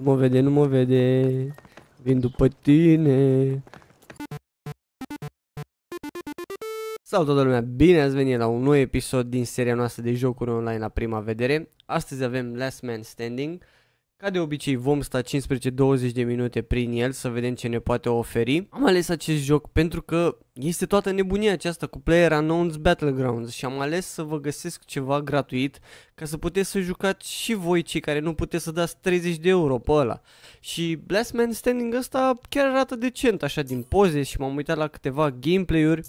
Nu mă vede, nu mă vede. Vin după tine. Salut toată lumea, bine ați venit la un nou episod din seria noastră de jocuri online la prima vedere. Astăzi avem Last Man Standing. Ca de obicei vom sta 15-20 de minute prin el să vedem ce ne poate oferi. Am ales acest joc pentru că este toată nebunia aceasta cu Player Unknown's Battlegrounds și am ales să vă găsesc ceva gratuit ca să puteți să jucați și voi cei care nu puteți să dați 30 de euro pe ăla. Și Last Man Standing ăsta chiar arată decent așa din poze și m-am uitat la câteva gameplay-uri.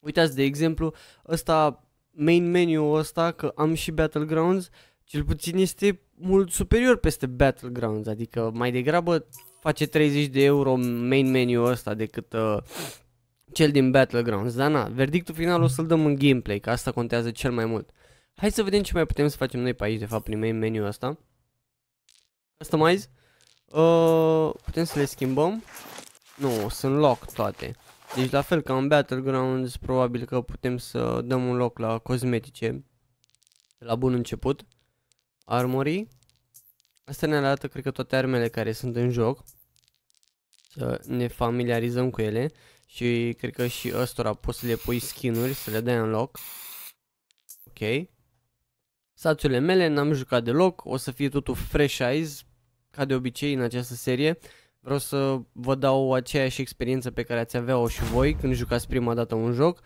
Uitați de exemplu, ăsta main menu ăsta că am și Battlegrounds cel puțin este mult superior peste Battlegrounds, adică mai degrabă face 30 de euro main menu ăsta decât uh, cel din Battlegrounds, dar na, verdictul final o să-l dăm în gameplay, că asta contează cel mai mult. Hai să vedem ce mai putem să facem noi pe aici, de fapt, prin main menu ăsta. Customize. Uh, putem să le schimbăm. Nu, sunt lock toate. Deci la fel ca în Battlegrounds, probabil că putem să dăm un loc la cosmetice. De la bun început. Armory. Asta ne arată, cred că, toate armele care sunt în joc. Să ne familiarizăm cu ele. Și cred că și ăstora poți să le pui skin-uri, să le dai în loc. Ok. Sațurile mele n-am jucat deloc, o să fie totul fresh eyes, ca de obicei în această serie. Vreau să vă dau aceeași experiență pe care ați avea-o și voi când jucați prima dată un joc.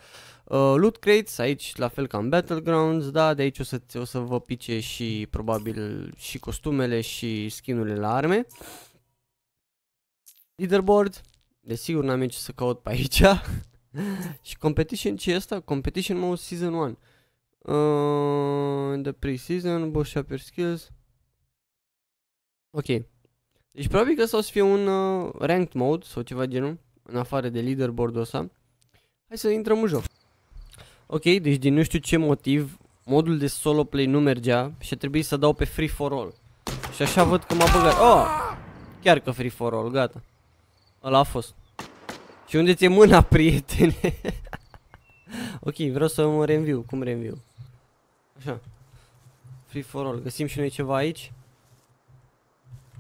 Uh, loot crates, aici la fel ca în Battlegrounds, da, de aici o să, o să vă pice și probabil și costumele și skinurile la arme. Leaderboard, desigur n-am ce să caut pe aici. și competition, ce e asta? Competition mode season 1. Uh, the pre-season, boss shopper skills. Ok. Deci probabil că ăsta o să fie un uh, ranked mode sau ceva genul, în afară de leaderboard-ul ăsta. Hai să intrăm în joc. Ok, deci din nu știu ce motiv, modul de solo play nu mergea și a trebuit să dau pe free for all. Și așa văd că m-a băgat. Oh! Chiar că free for all, gata. Ăla a fost. Și unde ți-e mâna, prietene? ok, vreau să mă reînviu. Cum reînviu? Așa. Free for all. Găsim și noi ceva aici?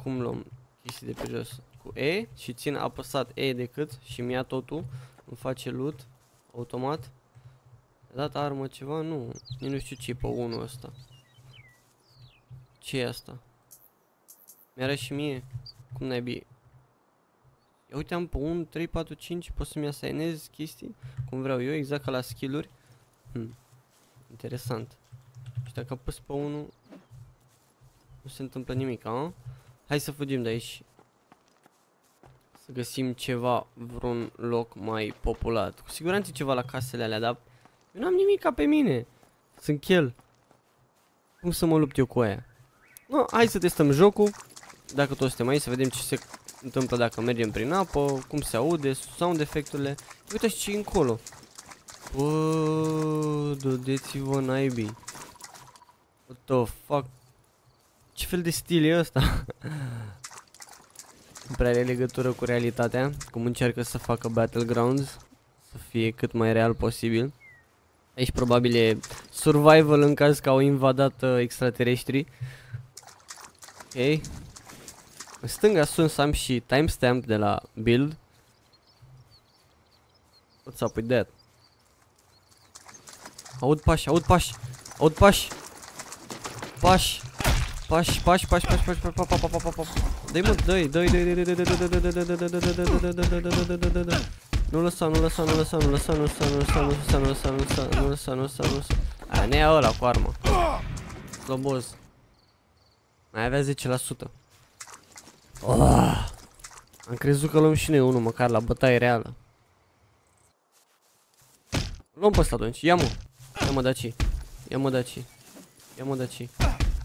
Cum luăm chestii de pe jos? Cu E și țin apăsat E decât și mi-a totul. Îmi face loot automat. A dat armă ceva? Nu. Nici nu știu ce pe unul ăsta. ce e asta? Mi-are și mie. Cum naibii? Ia uite am pe 1, 3, 4, 5 Pot să-mi asainez chestii Cum vreau eu, exact ca la skill-uri hmm. Interesant Și dacă apăs pe 1 Nu se întâmplă nimic, a? Hai să fugim de aici Să găsim ceva Vreun loc mai populat Cu siguranță ceva la casele alea, dar eu n-am nimic ca pe mine. Sunt chel. Cum să mă lupt eu cu aia? No, hai să testăm jocul. Dacă toți suntem aici, să vedem ce se întâmplă dacă mergem prin apă, cum se aude, sound efecturile. Uite-și ce încolo. Bă, dădeți-vă naibii. What the fuck? Ce fel de stil e ăsta? nu prea are legătură cu realitatea, cum încearcă să facă Battlegrounds, să fie cât mai real posibil. Aici probabil e survival în caz că au invadat uh, extraterestri. Ok. În stânga sunt să am și timestamp de la build. What's up with that? Aud pași, aud pași, aud pași. Pași. Pași, pași, pași, pași, pași, pași, pași, pași, pași, pași, pași. Dă-i mă, dă-i, dă-i, dă-i, dă-i, dă-i, dă-i, dă-i, dă-i, dă-i, dă-i, dă-i, dă-i, dă-i, dă-i, dă-i, nu lăsa, nu lăsa, nu lăsa, nu lăsa, nu lăsa, nu lăsa, nu lăsa, nu lăsa, nu lăsa, nu lăsa, nu lăsa, nu lăsa. A, ne ia ăla cu armă. Sloboz. Mai avea 10%. Oh, am crezut că luăm și noi unul măcar la bătaie reală. Luăm pe ăsta atunci, ia mă. Ia mă daci. Ia mă daci. Ia mă daci.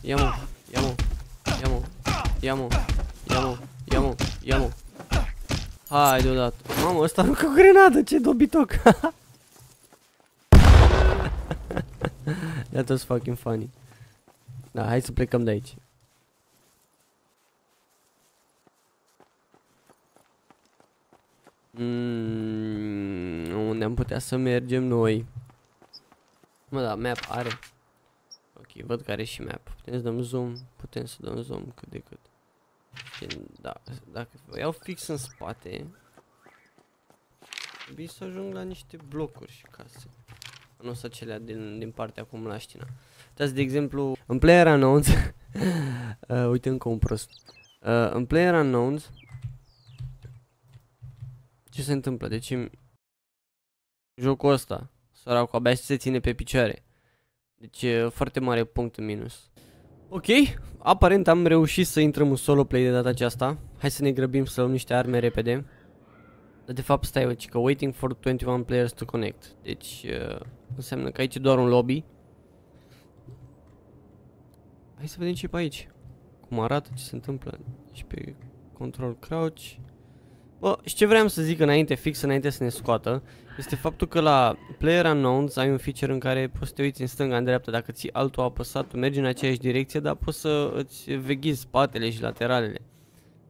Ia mă. Ia mă. Ia mă. Ia mă. Ia mă. Ia mă. Ia mă. Hai deodată. Mamă, ăsta aruncă o grenadă, ce dobitoc. That was fucking funny. Da, hai să plecăm de aici. Mm, unde am putea să mergem noi? Mă, da, map are. Ok, văd că are și map. Putem să dăm zoom, putem să dăm zoom cât de cât. Da, dacă o iau fix în spate, trebuie să ajung la niște blocuri și case. Nu sunt acelea din, din partea acum la știna. Uitați, de exemplu, în Player Unknowns, uh, uite încă un prost. Uh, în Player Unknowns, ce se întâmplă? Deci jocul ăsta, săracul, abia și se ține pe picioare. Deci e foarte mare punct în minus. Ok, aparent am reușit să intrăm în solo play de data aceasta. Hai să ne grăbim să luăm niște arme repede. Dar de fapt stai, că waiting for 21 players to connect. Deci uh, înseamnă că aici e doar un lobby. Hai să vedem ce e pe aici. Cum arată, ce se întâmplă. Și pe control crouch. Bă, și ce vreau să zic înainte, fix înainte să ne scoată, este faptul că la Player Unknowns ai un feature în care poți să te uiți în stânga, în dreapta, dacă ți altul apăsat, tu mergi în aceeași direcție, dar poți să îți veghezi spatele și lateralele.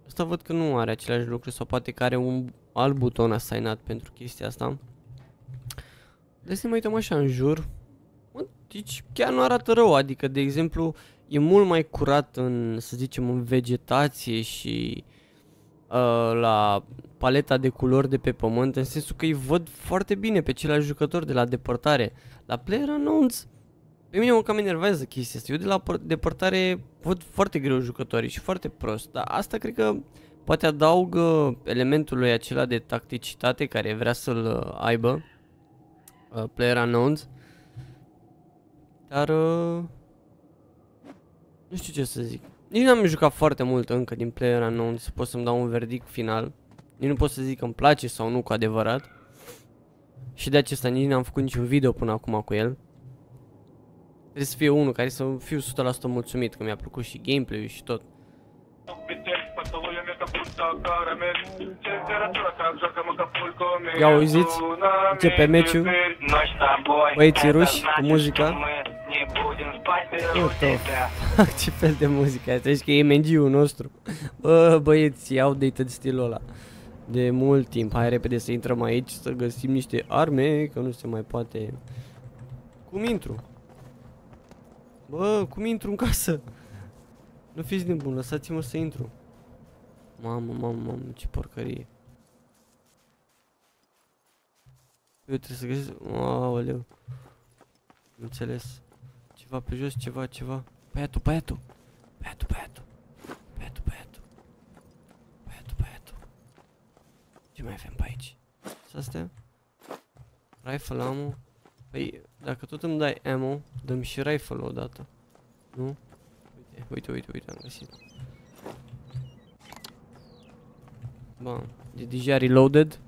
Asta văd că nu are același lucru sau poate că are un alt buton assignat pentru chestia asta. Deci să ne mai uităm așa în jur. Mă, deci chiar nu arată rău, adică de exemplu e mult mai curat în, să zicem, în vegetație și uh, la paleta de culori de pe pământ, în sensul că îi văd foarte bine pe ceilalți jucători de la depărtare. La Player Announce, pe mine mă cam enervează chestia asta. Eu de la depărtare văd foarte greu jucătorii și foarte prost, dar asta cred că poate adaugă elementului acela de tacticitate care vrea să-l uh, aibă uh, Player Unknowns. Dar uh, nu știu ce să zic. Nici n-am jucat foarte mult încă din Player Unknown să pot să-mi dau un verdict final. Nici nu pot să zic că îmi place sau nu cu adevărat. Și de acesta nici n-am făcut niciun video până acum cu el. Trebuie să fie unul care să fiu 100% mulțumit că mi-a plăcut și gameplay-ul și tot. Ia auziți? Începe meciul. Băieții ruși cu muzica. What Ce fel de muzică asta? Zici că e MNG-ul nostru. Bă, băieți, iau dated stilul ăla. De mult timp. Hai repede să intrăm aici, să găsim niște arme, că nu se mai poate. Cum intru? Bă, cum intru în casă? Nu fiți nebun, lăsați-mă să intru. Mamă, mamă, mamă, ce porcărie. Eu trebuie să găsesc... Aoleu. Înțeles. Ceva pe jos, ceva, ceva. Băiatul, băiatul. Băiatul, băiatul. Băiatul, băiatul. Băiatul, băiatul. Ce mai avem pe aici? Astea? Rifle ammo. Păi, dacă tot îmi dai ammo, dăm și rifle odată. Nu? Uite, uite, uite, uite, am găsit. Bun, e deja reloaded.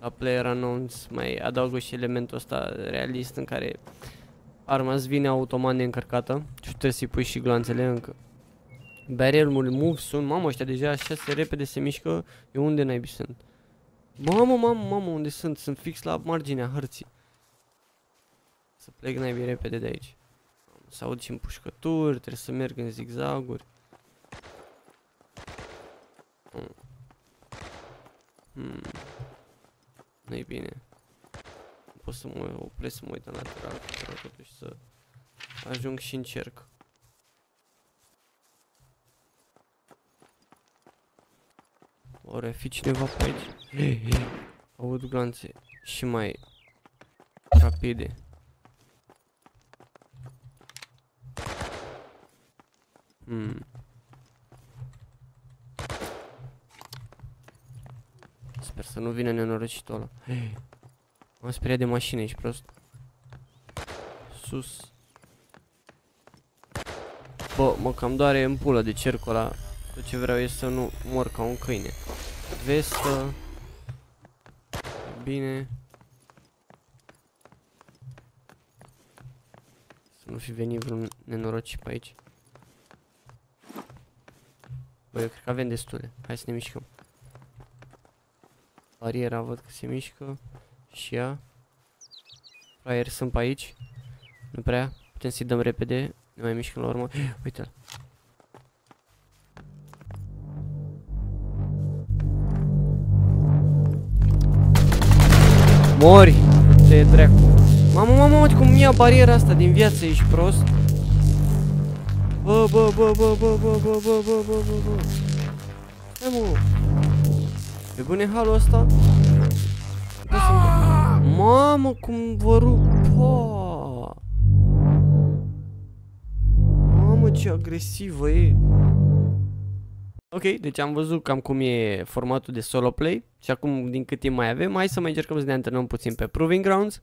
La player unknowns mai adaugă și elementul ăsta realist în care arma îți vine automat neîncărcată și trebuie să-i pui și glanțele încă. Barrel move sunt, mamă ăștia deja așa se repede se mișcă, eu unde naibii sunt? Mamă, mamă, mamă, unde sunt? Sunt fix la marginea hărții. Să plec naibii repede de aici. Să aud și împușcături, trebuie să merg în zigzaguri. Hmm. Hmm. Nu-i bine. Nu pot să mă opresc să mă uit în lateral, vreau totuși să ajung și încerc. Oare fi cineva pe aici? Hei, hei. Aud glanțe și mai rapide. Hmm. Sper să nu vină nenorocitul ăla. Hey. M-am speriat de mașină, ești prost. Sus. Bă, mă cam doare în pulă de cercul ăla. Tot ce vreau e să nu mor ca un câine. Vestă. Bine. Să nu fi venit vreun nenoroci pe aici. Bă, eu cred că avem destule. Hai să ne mișcăm. Bariera văd că se mișcă. Și ea. Fraieri sunt pe aici. Nu prea. Putem să-i dăm repede. Ne mai mișcăm la urmă. Uite-l. Mori! Te dracu. Mamă, mamă, mamă, cum ia bariera asta din viață, ești prost? Bă, bă, bă, bă, bă, bă, bă, bă, bă, bă, bă, bă. Hai mă. Pe bune halul ăsta? Mamă, cum vă rup. Mamă, ce agresivă e. Ok, deci am văzut cam cum e formatul de solo play și acum din cât timp mai avem, hai să mai încercăm să ne antrenăm puțin pe Proving Grounds.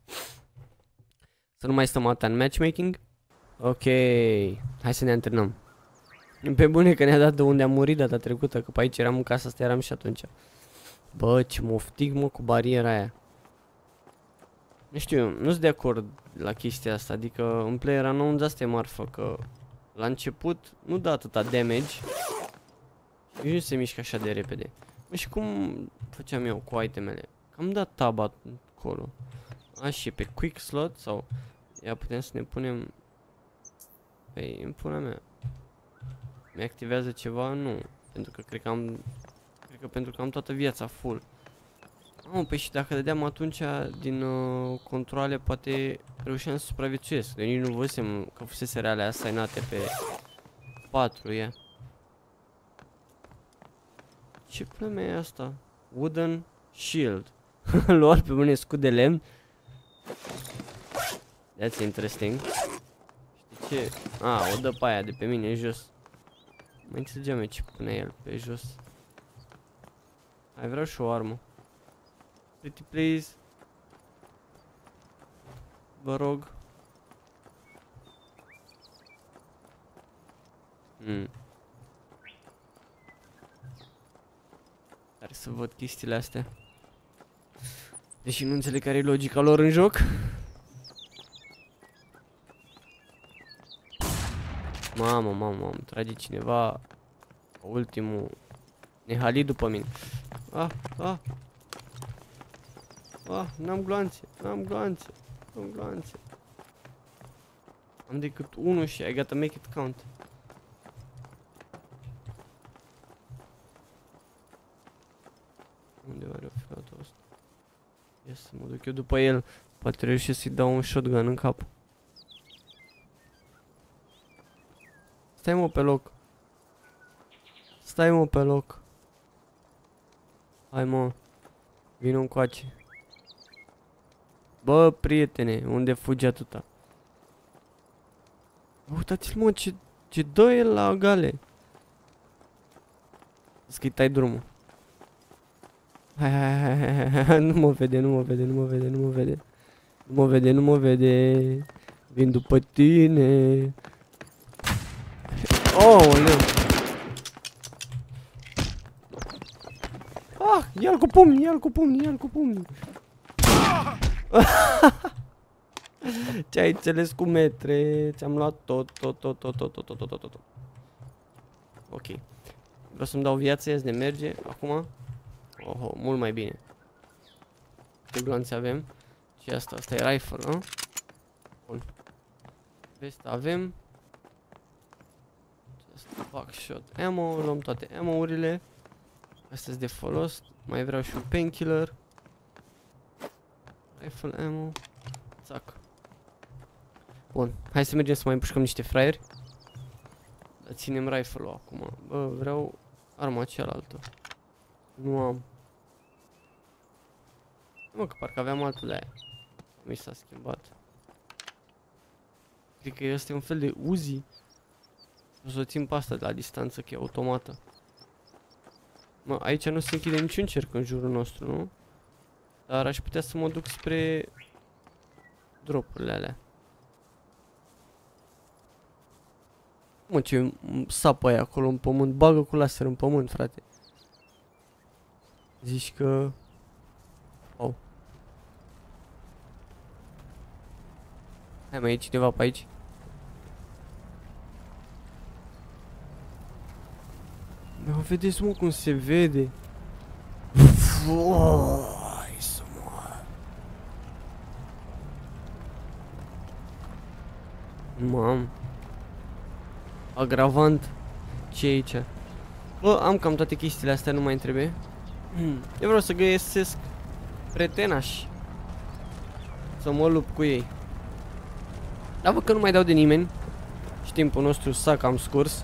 Să nu mai stăm atât în matchmaking. Ok, hai să ne antrenăm. Pe bune că ne-a dat de unde am murit data trecută, că pe aici eram în casa asta, eram și atunci. Bă, ce moftic mă cu bariera aia. Nu știu, nu sunt de acord la chestia asta, adică în player unknown asta e marfă, că la început nu dă atâta damage și nu se mișcă așa de repede. Bă, și cum făceam eu cu itemele? Am dat tab acolo. Așa, pe quick slot sau... Ia putem să ne punem... Păi, în pula mea. Mi activează ceva? Nu. Pentru că cred că am... Cred că pentru că am toată viața full. Am, păi și dacă dădeam atunci din uh, controle, poate reușeam să supraviețuiesc. Eu nici nu văzusem că fusese reale asainate pe 4, ia. Ce probleme e asta? Wooden shield. Lor pe mine scut de lemn. That's interesting. Știi ce? Ah, o dă pe aia de pe mine jos. Mai înțelegem ce pune el pe jos. Ai vreau și o armă. Pretty please. Vă rog. Hmm. Care să văd chestiile astea. Deși nu înțeleg care e logica lor în joc. Mamă, mamă, mamă, trage cineva ultimul nehalit după mine. Ah, ah. Ah, n-am gloanțe, n-am gloanțe, n-am gloanțe. Am decât unul și I gotta make it count. Unde are filatul ăsta? Ia să mă duc eu după el. Poate reușesc să-i dau un shotgun în cap. Stai mă pe loc. Stai mă pe loc. Hai mă. Vino încoace. Bă, prietene, unde fugi atâta? Uitați-l mă, ce, ce dă el la gale. Să-i tai drumul. Hai, hai, hai, hai, hai, hai, nu mă vede, nu mă vede, nu mă vede, nu mă vede. Nu mă vede, nu mă vede. Vin după tine. Oh, oleu. Ah, ia-l cu pumni, ia-l cu pumni, ia-l cu pumni. Ce ai înțeles cu metre? Ți-am luat tot, tot, tot, tot, tot, tot, tot, tot, tot, tot. Ok. Vreau să-mi dau viață, ies de merge. Acum? Oho, mult mai bine. Ce glanțe avem? Și asta, asta e rifle, nu? Bun. Vesta avem. Asta, backshot ammo, luăm toate ammo-urile. Astea de folos. Mai vreau și un painkiller. Rifle ammo. Țac. Bun, hai să mergem să mai împușcăm niște fraieri. Dar ținem rifle-ul acum. Bă, vreau arma cealaltă. Nu am. Mă, că parcă aveam altul de aia. Mi s-a schimbat. Cred că este un fel de Uzi. O să o țin pe asta de la distanță, că e automată. Mă, aici nu se închide niciun cerc în jurul nostru, nu? Dar aș putea să mă duc spre dropurile alea. Mă, ce sapă aia acolo în pământ. Bagă cu laser în pământ, frate. Zici că... Oh. Hai mai e cineva pe aici? Mă, vedeți mă cum se vede. Vai să moară. Mam. Agravant. ce aici? Bă, am cam toate chestiile astea, nu mai trebuie. Eu vreau să găsesc pretenași. Să mă lupt cu ei. Dar văd că nu mai dau de nimeni. Și timpul nostru s-a cam scurs.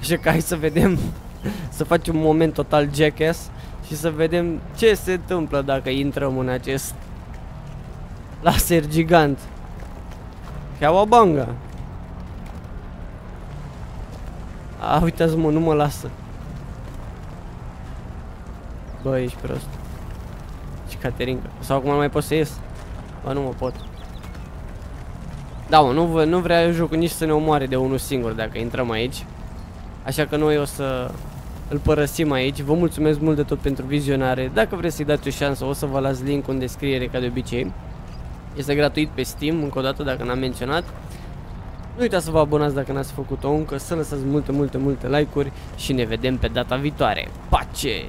Așa că hai să vedem să facem un moment total jackass și să vedem ce se întâmplă dacă intrăm în acest laser gigant. Cowabunga! A, uitați-mă, nu mă lasă. Bă, ești prost. Și Caterinca. Sau acum nu mai pot să ies? Bă, nu mă pot. Da, mă, nu, nu vrea jocul nici să ne omoare de unul singur dacă intrăm aici. Așa că noi o să îl părăsim aici. Vă mulțumesc mult de tot pentru vizionare. Dacă vreți să-i dați o șansă, o să vă las link în descriere ca de obicei. Este gratuit pe Steam, încă o dată, dacă n-am menționat. Nu uitați să vă abonați dacă n-ați făcut-o încă, să lăsați multe, multe, multe like-uri și ne vedem pe data viitoare. Pace!